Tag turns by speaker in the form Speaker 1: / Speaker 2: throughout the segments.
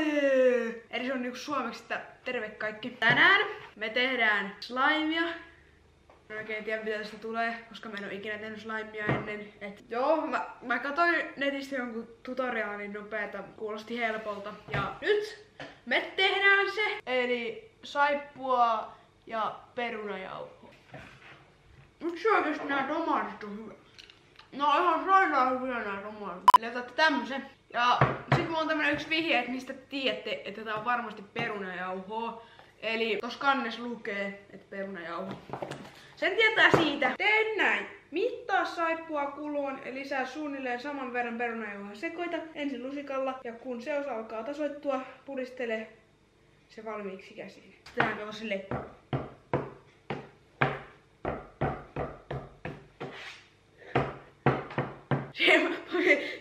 Speaker 1: Moi! Eli se on niinku suomeksi, että terve kaikki. Tänään me tehdään slimea. En oikein tiedä mitä tästä tulee, koska mä en oo ikinä tehnyt slimea ennen. Et joo, mä, mä katsoin netistä jonkun tutoriaalin nopeeta, kuulosti helpolta. Ja nyt me tehdään se. Eli saippua ja perunajauhoa. Se oikeesti nää tomaatit on hyvä. No ihan sairaan hyviä nää tomaatit. Eli otatte tämmösen. Ja sit mulla on tämmönen yksi vihje, että mistä tiedätte, että tää on varmasti perunajauhoa. Eli tos kannes lukee, että perunajauho. Sen tietää siitä. Teen näin. Mittaa saippua kuluun ja lisää suunnilleen saman verran perunajauhoa. Sekoita ensin lusikalla ja kun se osa alkaa tasoittua, pudistele se valmiiksi käsiin. Tehdään kato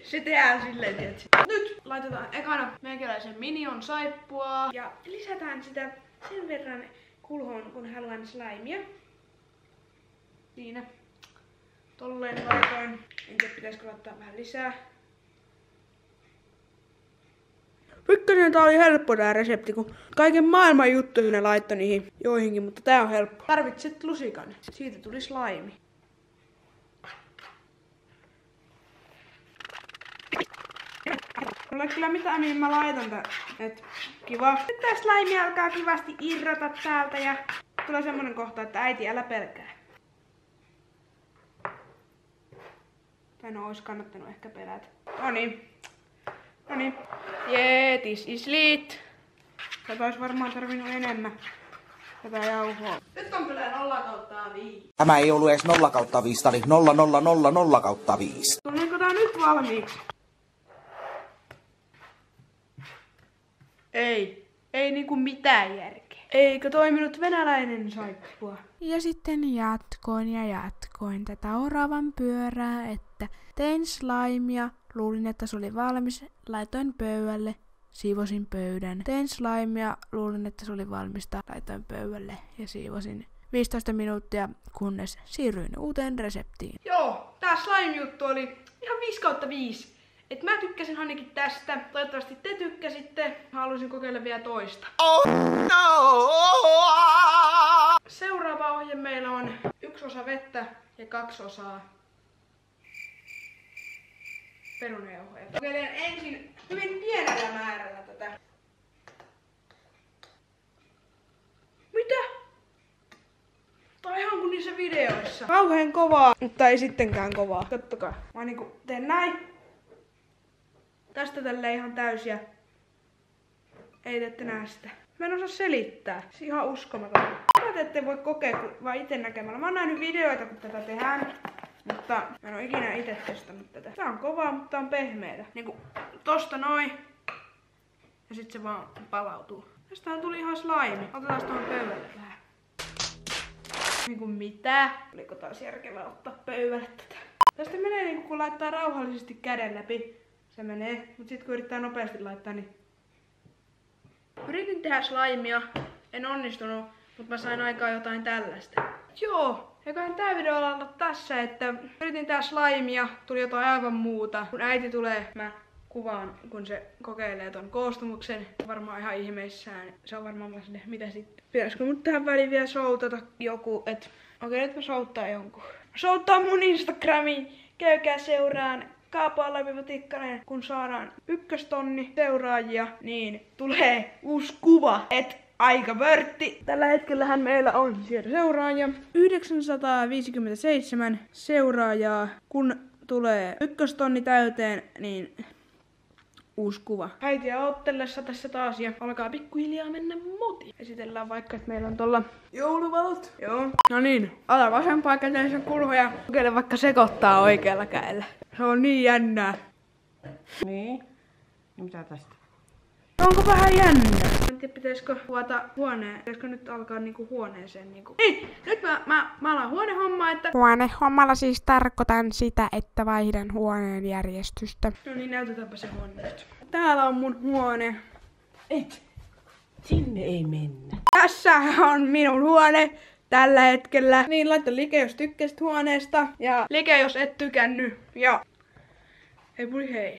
Speaker 1: Se, tehdään silleen, tiedätkö? Nyt laitetaan ekana meikäläisen minion saippua ja lisätään sitä sen verran kulhoon, kun haluan slaimia. Siinä. Tolleen laitoin. En tiedä, pitäisikö laittaa vähän lisää. Ykkönen tää oli helppo tää resepti, kun kaiken maailman juttuja ne laittoi niihin joihinkin, mutta tää on helppo. Tarvitset lusikan. Siitä tuli slaimi. Mulla ei kyllä mitään mihin mä laitan tää. Et kiva. Nyt tää slime alkaa kivasti irrota täältä ja tulee semmonen kohta, että äiti älä pelkää. Tai no ois kannattanut ehkä pelätä. Noniin. Noniin. Jee, this is lit. Tätä ois varmaan tarvinnut enemmän. Tätä jauhoa. Nyt on kyllä 0 kautta 5.
Speaker 2: Tämä ei ollut edes 0 kautta 5, tämä oli 0 0 0 0 kautta 5.
Speaker 1: Tuliko tää nyt valmiiksi? Ei. Ei niinku mitään järkeä. Eikö toiminut venäläinen saippua?
Speaker 3: Ja sitten jatkoin ja jatkoin tätä oravan pyörää, että tein slaimia, luulin, että se oli valmis, laitoin pöydälle, siivosin pöydän. Tein slaimia, luulin, että se oli valmista, laitoin pöydälle ja siivosin 15 minuuttia, kunnes siirryin uuteen reseptiin.
Speaker 1: Joo, tää slime-juttu oli ihan 5 kautta 5. Et mä tykkäsin ainakin tästä. Toivottavasti te tykkäsitte. Haluaisin kokeilla vielä toista.
Speaker 2: Oh no!
Speaker 1: Seuraava ohje meillä on yksi osa vettä ja kaksi osaa perunajauhoja. Kokeilen ensin hyvin pienellä määrällä tätä. Mitä? Tää on ihan kuin niissä videoissa. Kauheen kovaa, mutta ei sittenkään kovaa. Kattokaa. Mä niinku teen näin. Tästä tälle ihan täysiä. Ei te ette näe sitä. Mä en osaa selittää. Se ihan uskomaton. Mitä te ette voi kokea vaan itse näkemällä. Mä oon nähnyt videoita, kun tätä tehdään. Mutta mä en oo ikinä itse testannut tätä. Tää on kovaa, mutta tää on pehmeetä. Niinku tosta noin. Ja sit se vaan palautuu. Tästähän tuli ihan slime. Otetaan tuohon pöydälle vähän. Niinku mitä? Oliko taas järkevää ottaa pöydälle tätä? Tästä menee niinku kun laittaa rauhallisesti käden läpi. Se menee, mut sit kun yrittää nopeasti laittaa, niin... Yritin tehdä slaimia, en onnistunut, mutta mä sain aikaa jotain tällaista. Joo, eiköhän tää video olla tässä, että yritin tehdä slaimia, tuli jotain aivan muuta. Kun äiti tulee, mä kuvaan, kun se kokeilee ton koostumuksen. Varmaan ihan ihmeissään. Se on varmaan vaan sinne, mitä sitten. Pitäisikö mut tähän väliin vielä soutata joku, et... Okei, nyt mä souttaa jonkun. Souttaa mun Instagramiin. Käykää seuraan Kaapaalavivatikkanen, kun saadaan ykköstonni seuraajia, niin tulee uusi kuva, et aika vörtti. Tällä hetkellähän meillä on sieltä seuraajia 957 seuraajaa. Kun tulee ykköstonni täyteen, niin uusi kuva. Äitiä ottellessa tässä taas ja alkaa pikkuhiljaa mennä moti. Esitellään vaikka, että meillä on tuolla jouluvalot. Joo. No niin, ota vasempaa käteen sen kulho ja kokeile vaikka sekoittaa oikealla kädellä. Se on niin jännää.
Speaker 4: Niin. Ja mitä tästä?
Speaker 1: Onko vähän jännää? En tiedä, pitäisikö kuvata huoneen. Pitäisikö nyt alkaa niinku huoneeseen niinku. Niin, nyt mä, mä, mä alan huonehommaa, että...
Speaker 3: Huonehommalla siis tarkoitan sitä, että vaihdan huoneen järjestystä.
Speaker 1: No niin, näytetäänpä se huone nyt. Täällä on mun huone.
Speaker 4: Et. Sinne ei mennä.
Speaker 1: Tässä on minun huone tällä hetkellä. Niin, laita like, jos tykkäsit huoneesta. Ja like, jos et tykännyt. Ja hei puli hei.